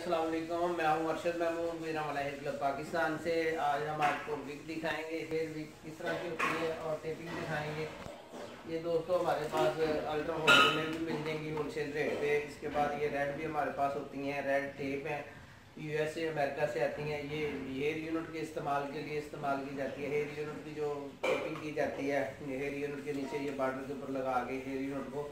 असलम मैं हूँ अरशद महमूद, मेरा वाला है क्लब पाकिस्तान से। आज हम आपको विक दिखाएँगे हेयर विक किस तरह की होती है और टेपिंग दिखाएँगे। ये दोस्तों हमारे पास अल्ट्रा होलसेल में भी मिल जाएँगी होलसेल रेट पे। इसके बाद ये रेड भी हमारे पास होती हैं रेड टेप हैं। यूएसए अमेरिका से आती हैं। ये हेयर यूनिट के इस्तेमाल के लिए इस्तेमाल की जाती है। हेयर यूनिट की जो टेपिंग की जाती है हेयर यूनिट के नीचे ये बार्डर के ऊपर लगा के हेयर यूनिट को